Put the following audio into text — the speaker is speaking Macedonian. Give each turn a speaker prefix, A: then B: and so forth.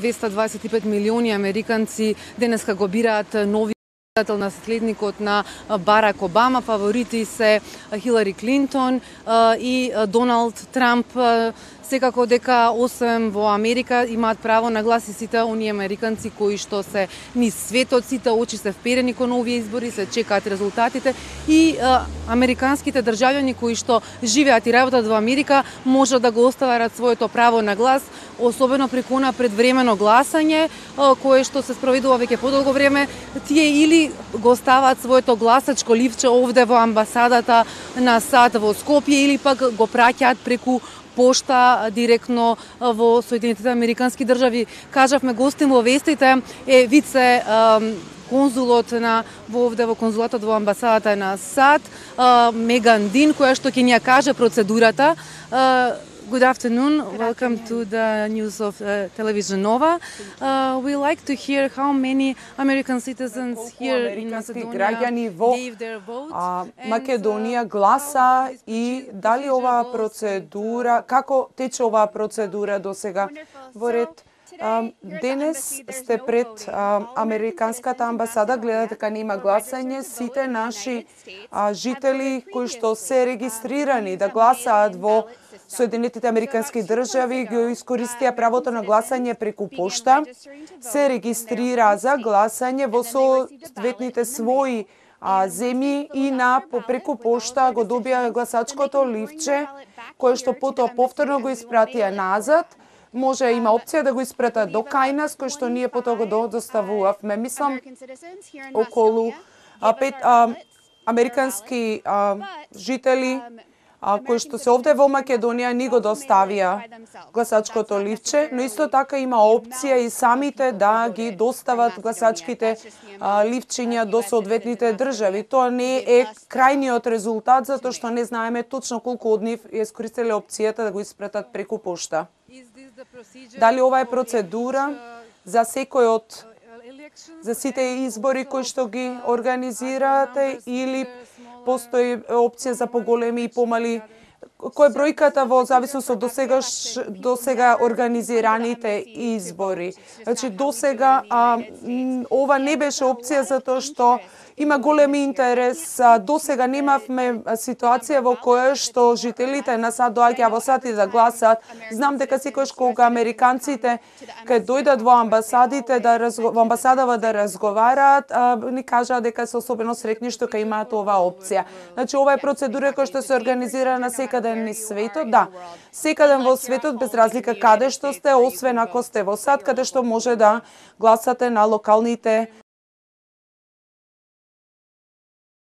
A: 225 милиони американци денеска го бираат нови председател наследникот на Барак Обама. Фаворити се Хилари Клинтон и Доналд Трамп. Секако дека освен во Америка имаат право на глас и сите оние американци кои што се низ светот, сите очи се вперени кон овие избори, се чекаат резултатите. И американските државјани кои што живеат и работат во Америка може да го оставарат своето право на глас, особено преку на предвремено гласање, кое што се спроведува веќе подолго време, тие или го ставаат своето гласачко ливче овде во амбасадата на САД во Скопје или пак го праќаат преку пошта директно во Соединетите Американски држави. Кажавме гостин во вестите е вице конзулот на во овде во конзулатот во амбасадата на САД, Меган Дин, која што ќе ни ја каже процедурата. Good afternoon. Good Welcome afternoon. to the news of uh, Television Nova. Uh, we like to hear how many American citizens here in Macedonia
B: во gave their vote. А, Македонија uh, гласа и дали оваа процедура, како тече оваа процедура до сега во ред? денес сте пред Американската амбасада, гледате дека нема гласање, сите наши жители кои што се регистрирани да гласаат во Соединетите Американски држави го искористија правото на гласање преку пошта, се регистрира за гласање во соодветните своји а, земји и на преку пошта го добија гласачкото ливче, кое што потоа повторно го испратија назад, може има опција да го испратат до Кајнас, кој што ние потоа го доставувавме. Мислам, околу а, пет а, американски а, жители а, кој што се овде во Македонија ни го доставија гласачкото ливче, но исто така има опција и самите да ги достават гласачките а, ливчиња до соодветните држави. Тоа не е крајниот резултат, затоа што не знаеме точно колку од нив ја искористиле опцијата да го испратат преку пошта. Дали ова е процедура за секој од за сите избори кои што ги организирате или постои опција за поголеми и помали кој е бројката во зависност од досега до сега организираните избори. Значи досега а, ова не беше опција затоа што има голем интерес. До сега немавме ситуација во која што жителите на САД доаѓаа во САД и да гласат. Знам дека секојаш кога американците кај дојдат во амбасадите да разго... во амбасадава да разговараат, ни кажаа дека се особено среќни што кај имаат оваа опција. Значи ова е процедура која што се организира на секаде ни светот, да. Секаде во светот без разлика каде што сте, освен ако сте во САД, каде што може да гласате на локалните